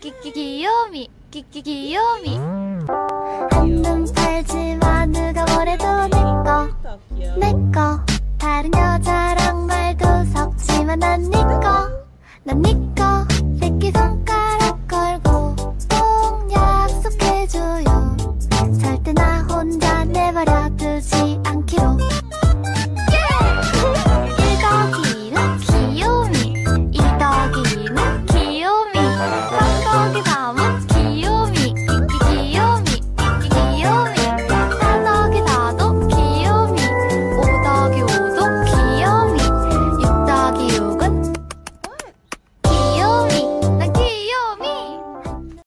끼끼 귀요미 끼끼 귀요미. 한눈 팔지 마 누가 뭐래도 내꺼 내꺼 다른 여자랑 말도 섞지만 난 네 니꺼 난 네 니꺼